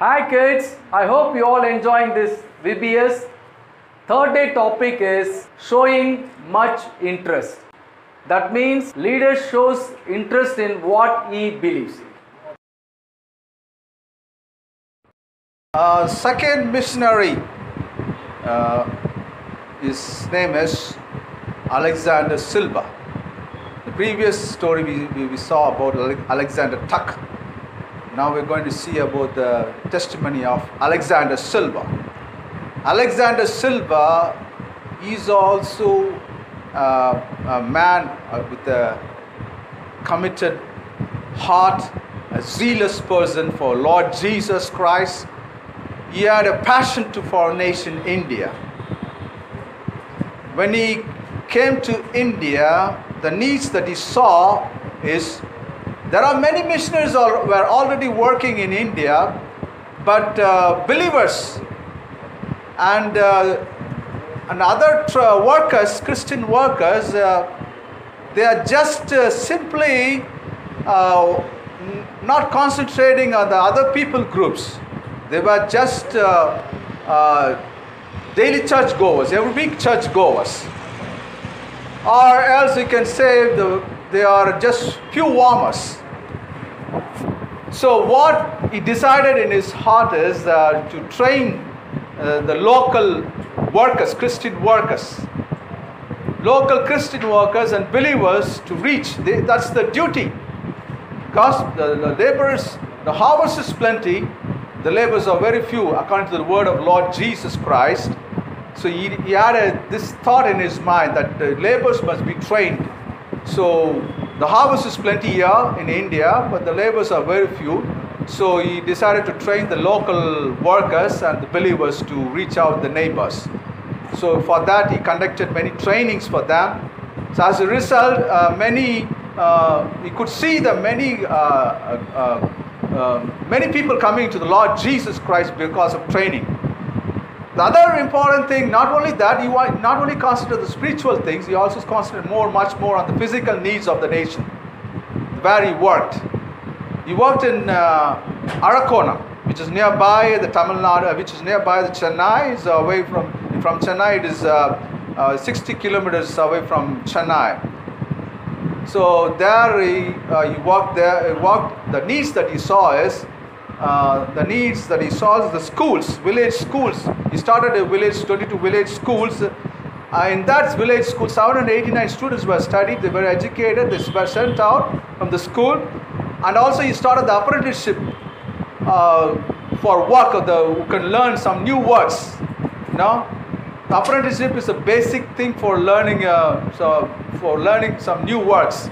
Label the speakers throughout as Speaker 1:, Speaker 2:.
Speaker 1: Hi kids, I hope you all enjoying this VBS. Third day topic is showing much interest. That means leader shows interest in what he believes.
Speaker 2: Uh, second missionary, uh, his name is Alexander Silva. The previous story we, we, we saw about Alexander Tuck. Now we're going to see about the testimony of Alexander Silva. Alexander Silva is also uh, a man uh, with a committed heart, a zealous person for Lord Jesus Christ. He had a passion to for our nation, India. When he came to India, the needs that he saw is there are many missionaries al- were already working in India, but uh, believers and uh, and other workers, Christian workers, uh, they are just uh, simply uh, n- not concentrating on the other people groups. They were just uh, daily church goers, every week church goers. Or else you can say the, they are just few warmers. So what he decided in his heart is uh, to train uh, the local workers, Christian workers, local Christian workers and believers to reach. They, that's the duty. Because the, the laborers, the harvest is plenty, the laborers are very few, according to the word of Lord Jesus Christ. So he, he had a, this thought in his mind that the laborers must be trained. So the harvest is plenty here in India, but the laborers are very few. So he decided to train the local workers and the believers to reach out the neighbors. So for that, he conducted many trainings for them. So as a result, uh, many uh, he could see the many uh, uh, uh, many people coming to the Lord Jesus Christ because of training. The other important thing, not only that, wa- not only considered the spiritual things, he also considered more, much more on the physical needs of the nation, where he worked. He worked in uh, Arakonam, which is nearby the Tamil Nadu, uh, which is nearby the Chennai. Is away from from Chennai. It is uh, uh, 60 kilometers away from Chennai. So there he, uh, he worked there. He worked. The needs that he saw is uh, the needs that he is the schools, village schools. He started a village, 22 village schools. Uh, in that village school, 789 students were studied. They were educated. They were sent out from the school, and also he started the apprenticeship uh, for work of the who can learn some new words. You know, the apprenticeship is a basic thing for learning. Uh, so for learning some new words.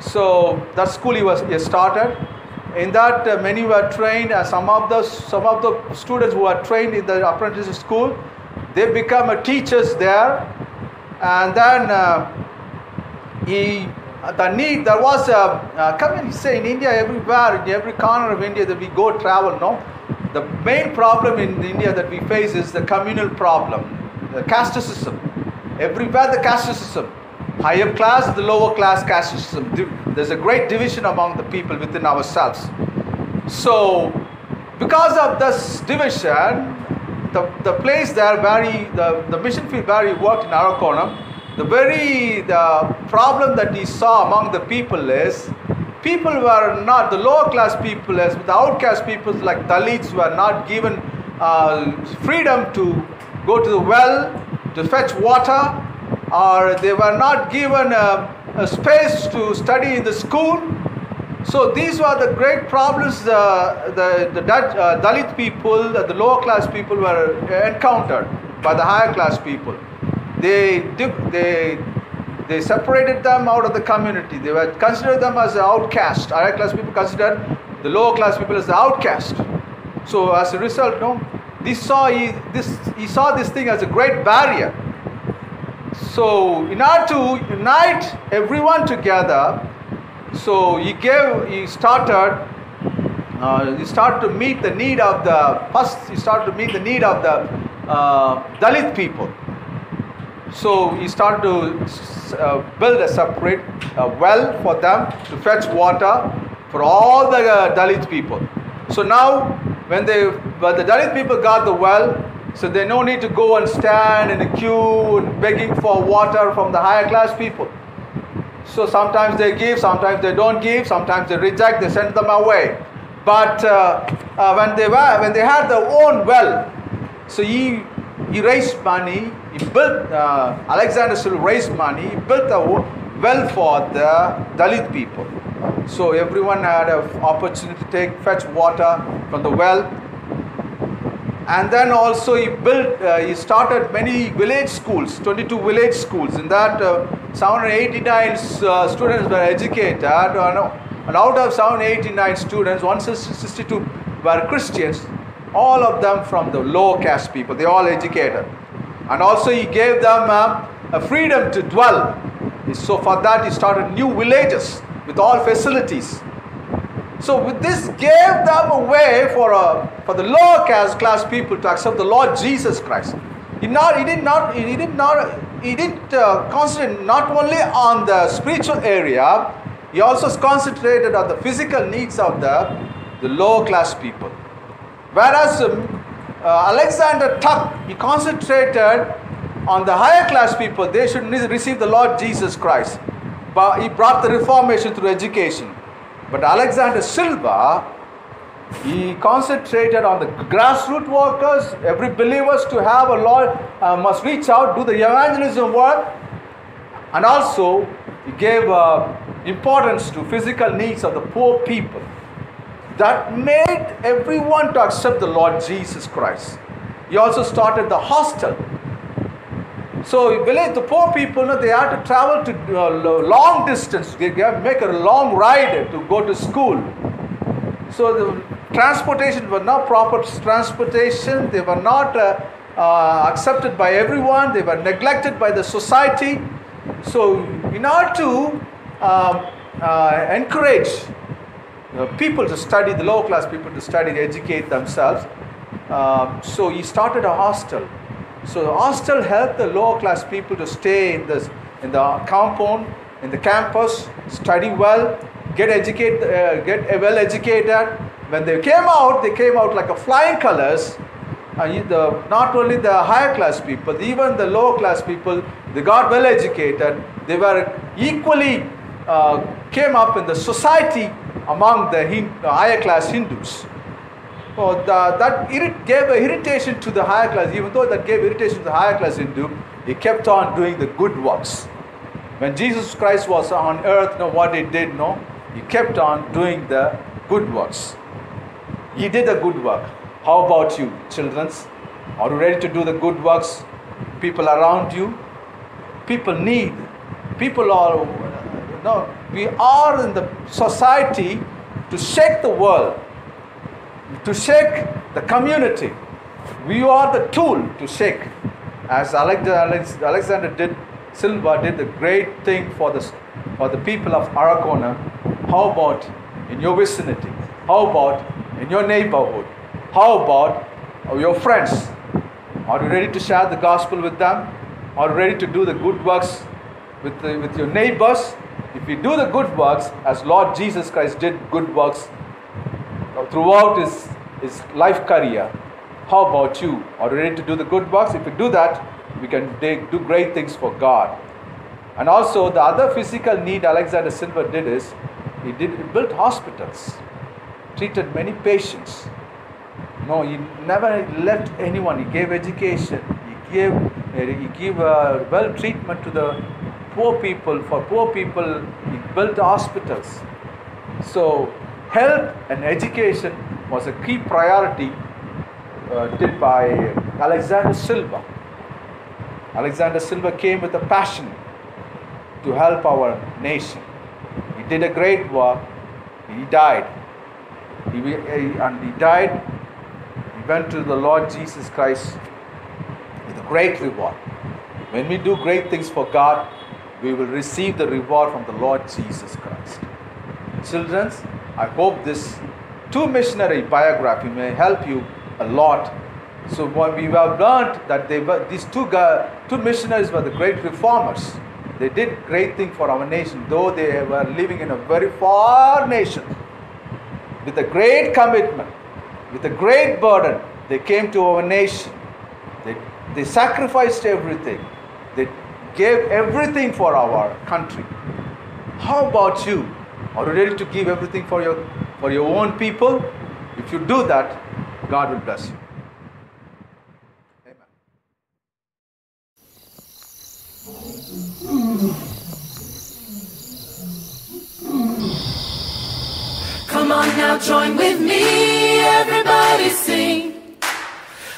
Speaker 2: So that school he was he started. In that, uh, many were trained. Uh, some of the some of the students who were trained in the apprenticeship school, they become uh, teachers there, and then uh, he the need there was a uh, come say in India everywhere in every corner of India that we go travel. No, the main problem in India that we face is the communal problem, the caste system. Everywhere the caste system higher class, the lower class caste system. There's a great division among the people within ourselves. So, because of this division, the, the place there where he, the, the mission field where he worked in Arakonam, the very the problem that he saw among the people is people were not the lower class people as the outcast people like Dalits were not given uh, freedom to go to the well to fetch water or they were not given a space to study in the school. So these were the great problems uh, the, the Dutch, uh, Dalit people, uh, the lower class people were encountered by the higher class people. They, they, they separated them out of the community. They were considered them as outcast. Higher class people considered the lower class people as the outcast. So as a result, no, this saw he, this, he saw this thing as a great barrier so in order to unite everyone together, so he gave, he started, uh, he started to meet the need of the first. He started to meet the need of the uh, Dalit people. So he started to uh, build a separate uh, well for them to fetch water for all the uh, Dalit people. So now when they when the Dalit people got the well, so they no need to go and stand in a queue and begging for water from the higher class people. So sometimes they give, sometimes they don't give, sometimes they reject, they send them away. But uh, uh, when they were when they had their own well, so he he raised money. He built uh, Alexander still raised money. He built a well for the Dalit people. So everyone had an opportunity to take fetch water from the well. And then also he built, uh, he started many village schools, 22 village schools. In that, uh, 789 uh, students were educated. Uh, and out of 789 students, 162 were Christians. All of them from the low caste people. They all educated. And also he gave them uh, a freedom to dwell. So for that he started new villages with all facilities. So this gave them a way for a, for the lower caste class people to accept the Lord Jesus Christ. He not he did not he did not he did uh, concentrate not only on the spiritual area, he also concentrated on the physical needs of the the lower class people. Whereas um, uh, Alexander Tuck he concentrated on the higher class people. They should receive the Lord Jesus Christ. But he brought the reformation through education. But Alexander Silva, he concentrated on the grassroots workers, every believers to have a Lord uh, must reach out, do the evangelism work, and also he gave uh, importance to physical needs of the poor people. That made everyone to accept the Lord Jesus Christ. He also started the hostel so village, the poor people, they have to travel to uh, long distance. They have to make a long ride to go to school. So the transportation were not proper transportation. They were not uh, uh, accepted by everyone. They were neglected by the society. So in order to um, uh, encourage people to study, the lower class people to study, educate themselves, um, so he started a hostel. So the hostel helped the lower class people to stay in the in the compound, in the campus, study well, get educate, uh, get well educated. When they came out, they came out like a flying colors. You- the, not only the higher class people, even the lower class people, they got well educated. They were equally uh, came up in the society among the higher class Hindus. Oh, the, that irrit- gave irritation to the higher class, even though that gave irritation to the higher class Hindu, he kept on doing the good works. When Jesus Christ was on earth, know what he did, no? He kept on doing the good works. He did the good work. How about you, children? Are you ready to do the good works? People around you? People need. People are, no, we are in the society to shake the world to shake the community. We are the tool to shake. As Alex- Alex- Alexander did, Silva did the great thing for the, for the people of Arakonam. How about in your vicinity? How about in your neighborhood? How about your friends? Are you ready to share the gospel with them? Are you ready to do the good works with, the, with your neighbors? If you do the good works, as Lord Jesus Christ did good works throughout his, his life career. How about you? Are you ready to do the good works? If you do that, we can do great things for God. And also, the other physical need Alexander Silva did is he did he built hospitals, treated many patients. No, he never left anyone. He gave education. He gave he gave uh, well treatment to the poor people. For poor people, he built hospitals. So, health and education was a key priority uh, did by Alexander Silva. Alexander Silva came with a passion to help our nation. He did a great work. He died. He, he- and he died. He went to the Lord Jesus Christ with a great reward. When we do great things for God, we will receive the reward from the Lord Jesus Christ. Children, I hope this two missionary biography may help you a lot. So we have learned that they were these two two missionaries were the great reformers. They did great thing for our nation, though they were living in a very far nation with a great commitment, with a great burden, they came to our nation. They, they sacrificed everything. They gave everything for our country. How about you? Are you ready to give everything for your for your own people? If you do that, God will bless you.
Speaker 3: Come on now, join with me, everybody sing.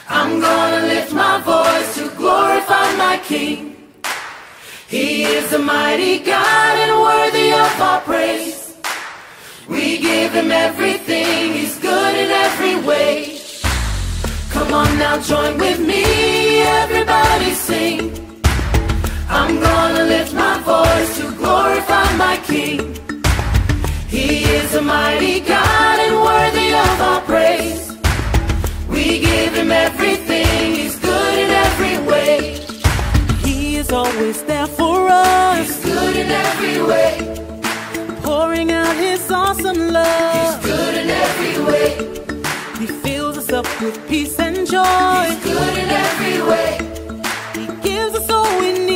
Speaker 3: I'm gonna lift my voice to glorify my King. He is a mighty God and worthy of our praise. Give him everything, he's good in every way. Come on now, join with me, everybody sing. I'm gonna lift my voice to glorify my King. He is a mighty God and worthy of our praise. We give him everything, he's good in every way.
Speaker 4: He is always there for us,
Speaker 3: He's good in every way,
Speaker 4: pouring out His awesome love.
Speaker 3: He's good in every way,
Speaker 4: He fills us up with peace and joy.
Speaker 3: He's good in every way,
Speaker 4: He gives us all we need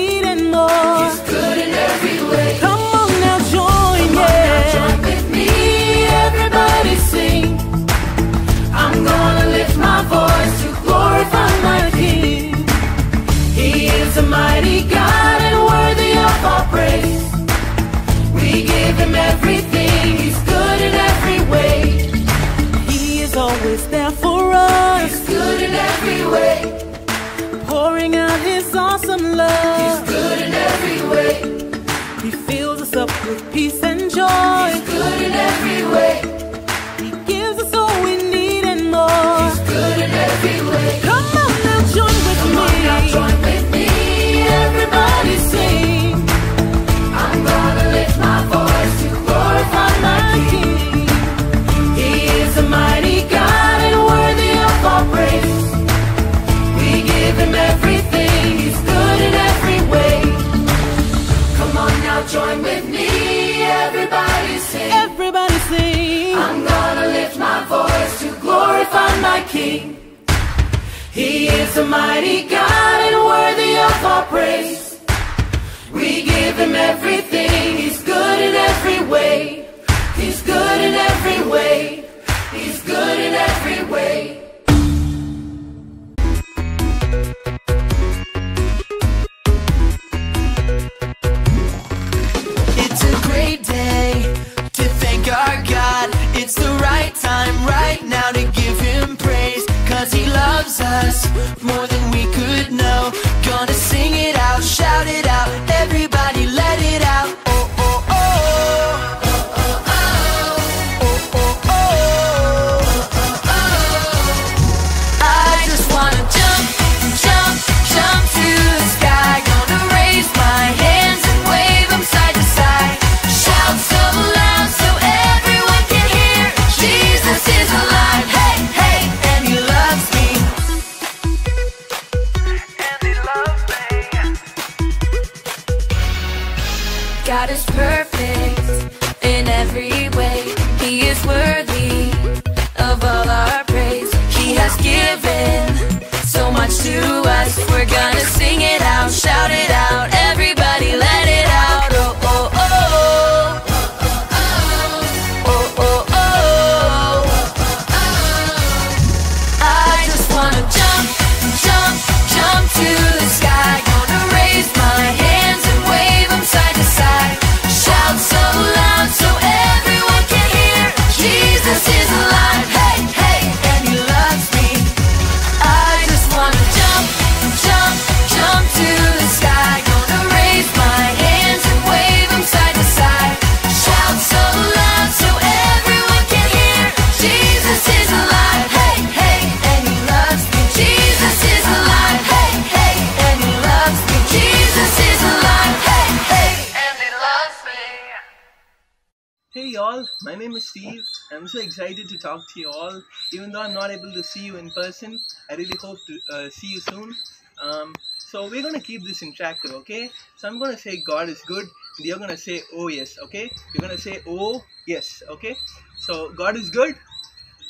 Speaker 3: I'm
Speaker 5: so
Speaker 6: excited to talk to you all. Even though I'm not able to see you in person, I really hope to uh, see you soon. Um, so we're gonna keep this interactive, okay? So I'm gonna say God is good, and you're gonna say oh yes, okay? You're gonna say oh yes, okay? So God is good.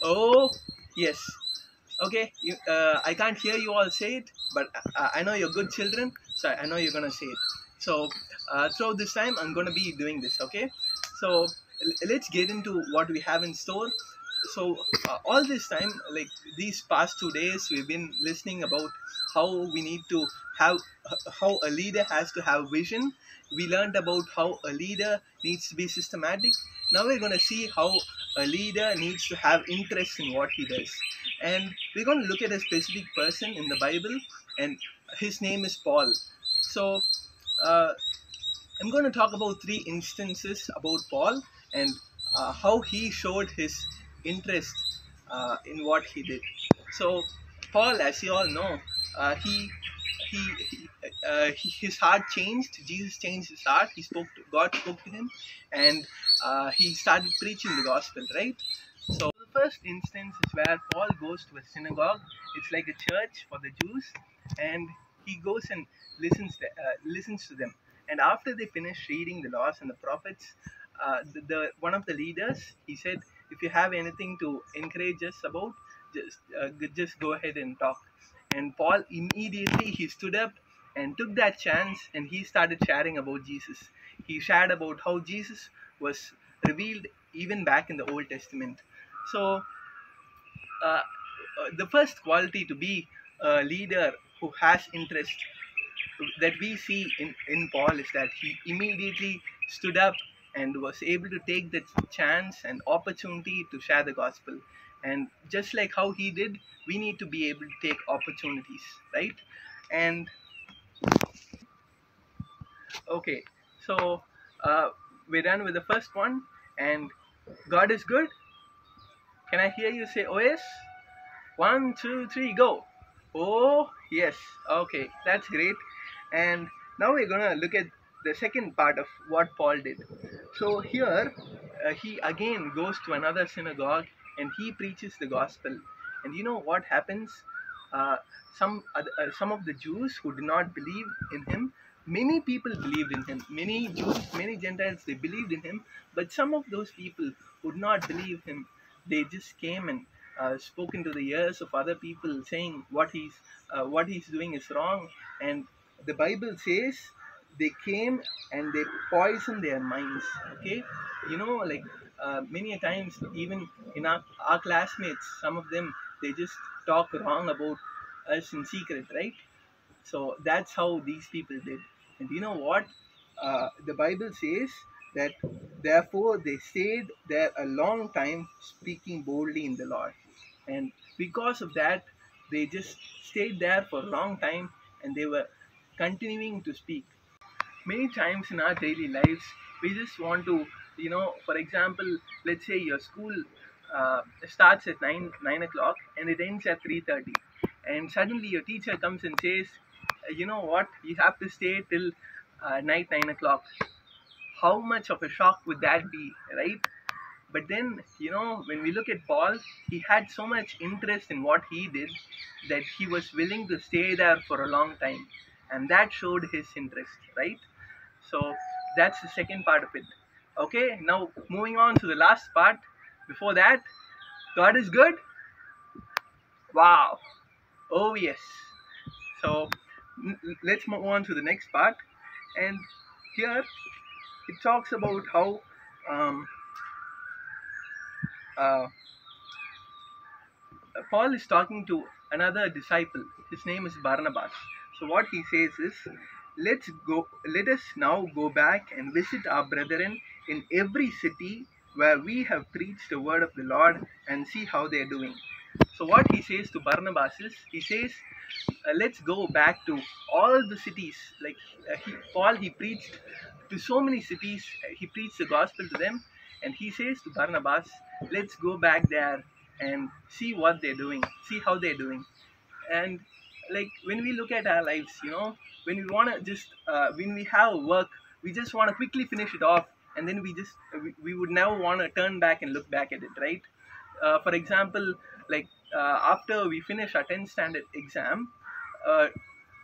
Speaker 6: Oh Yes. Okay. You, uh, I can't hear you all say it, but I, I know you're good children, so I know you're gonna say it. So uh, throughout this time, I'm gonna be doing this. Okay. So let's get into what we have in store. So uh, all this time, like these past two days, we've been listening about how we need to have how a leader has to have vision. We learned about how a leader needs to be systematic. Now we're going to see how a leader needs to have interest in what he does. And we're going to look at a specific person in the Bible, and his name is Paul. So uh, I'm going to talk about three instances about Paul and uh, how he showed his interest uh, in what he did. So, Paul, as you all know, uh, he he, uh, he his heart changed. Jesus changed his heart. He spoke. To, God spoke to him, and uh, he started preaching the gospel. Right. So the first instance is where Paul goes to a synagogue. It's like a church for the Jews, and he goes and listens to, uh, listens to them. And after they finish reading the laws and the prophets, uh, the, the one of the leaders he said, if you have anything to encourage us about, just uh, just go ahead and talk. And Paul immediately he stood up and took that chance and he started sharing about Jesus. He shared about how Jesus was revealed even back in the Old Testament. So uh, uh, the first quality to be a leader who has interest that we see in, in Paul is that he immediately stood up and was able to take the chance and opportunity to share the gospel. And just like how he did, we need to be able to take opportunities, right? And okay, so uh, we're done with the first one, and God is good. Can I hear you say Oh, yes? One, two, three, go. Oh, yes. Okay, that's great. And now we're gonna look at the second part of what Paul did. So here, uh, he again goes to another synagogue and he preaches the gospel. And you know what happens? Uh, some uh, some of the Jews who did not believe in him, many people believed in him. Many Jews, many Gentiles, they believed in him. But some of those people who did not believe him, they just came and uh, spoke into the ears of other people, saying what he's uh, what he's doing is wrong. And the Bible says they came and they poisoned their minds. Okay, you know, like uh, many a times, even in our, our classmates, some of them they just talk wrong about us in secret, right? So that's how these people did. And you know what? Uh, the Bible says that therefore they stayed there a long time speaking boldly in the Lord. And because of that, they just stayed there for a long time and they were continuing to speak. Many times in our daily lives, we just want to, you know, for example, let's say your school uh, starts at 9, 9 o'clock and it ends at 3.30 and suddenly your teacher comes and says, "Uh, you know what, you have to stay till uh, night 9 o'clock. How much of a shock would that be, right? But then, you know, when we look at Paul, he had so much interest in what he did that he was willing to stay there for a long time. And that showed his interest, right? So that's the second part of it. Okay, now moving on to the last part. Before that, God is good. Wow. Oh, yes. So let's move on to the next part. And here it talks about how um, uh, Paul is talking to another disciple. His name is Barnabas. So what he says is, let's go. Let us now go back and visit our brethren in every city where we have preached the word of the Lord and see how they are doing. So what he says to Barnabas is, he says, uh, let's go back to all the cities. Like uh, he, Paul, he preached to so many cities. uh, He preached the gospel to them, and he says to Barnabas, let's go back there and see what they're doing, see how they're doing. And like when we look at our lives, you know, when we want to just, uh, when we have work, we just want to quickly finish it off, and then we just, we, we would never want to turn back and look back at it, right? Uh, for example, like uh, after we finish our 10th standard exam, uh,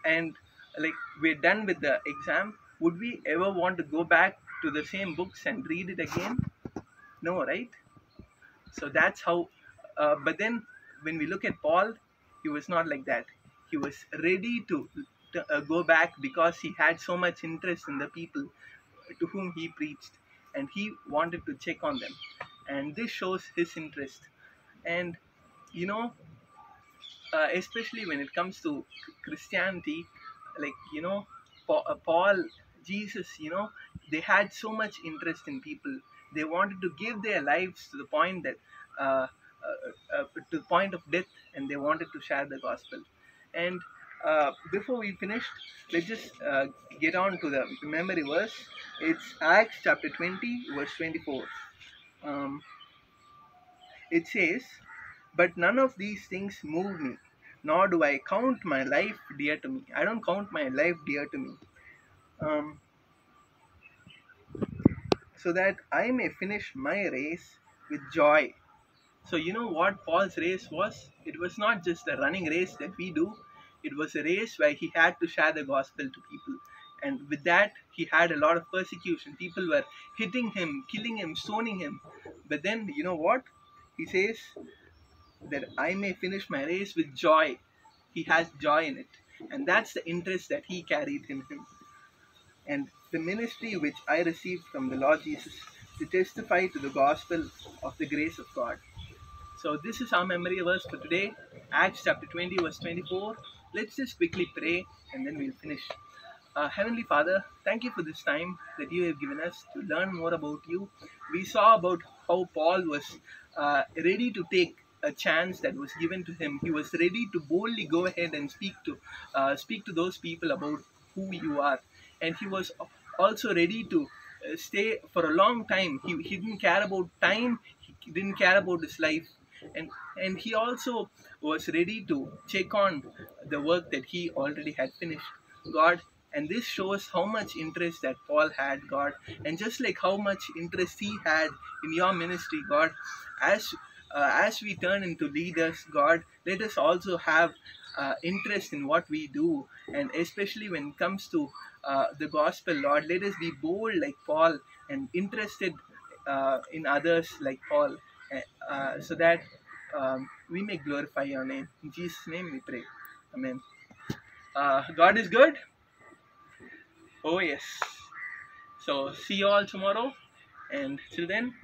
Speaker 6: and like we're done with the exam, would we ever want to go back to the same books and read it again? No, right? So that's how. Uh, but then when we look at Paul, he was not like that. He was ready to, to, uh, go back because he had so much interest in the people to whom he preached and he wanted to check on them. And this shows his interest. And you know, uh, especially when it comes to Christianity, like you know, uh, Paul, Jesus, you know, they had so much interest in people. They wanted to give their lives to the point that, uh, uh, uh, to the point of death, and they wanted to share the gospel. And uh, before we finish, let's just uh, get on to the memory verse. It's Acts chapter 20, verse 24. Um, it says, But none of these things move me, nor do I count my life dear to me. I don't count my life dear to me. Um, so that I may finish my race with joy. So, you know what Paul's race was? It was not just a running race that we do, it was a race where he had to share the gospel to people. And with that, he had a lot of persecution. People were hitting him, killing him, stoning him. But then, you know what? He says that I may finish my race with joy. He has joy in it. And that's the interest that he carried in him. And the ministry which I received from the Lord Jesus to testify to the gospel of the grace of God. So this is our memory verse for today, Acts chapter 20, verse 24. Let's just quickly pray and then we'll finish. Uh, Heavenly Father, thank you for this time that you have given us to learn more about you. We saw about how Paul was uh, ready to take a chance that was given to him. He was ready to boldly go ahead and speak to uh, speak to those people about who you are, and he was also ready to uh, stay for a long time. He, he didn't care about time. He didn't care about his life, and and he also was ready to check on the work that he already had finished. God, and this shows how much interest that Paul had, God, and just like how much interest he had in your ministry, God, as uh, as we turn into leaders, God, let us also have uh, interest in what we do, and especially when it comes to uh, the gospel, Lord, let us be bold like Paul and interested uh, in others like Paul, uh, so that um, we may glorify your name. In Jesus' name we pray. Amen. Uh, God is good. Oh, yes. So, see you all tomorrow. And till then.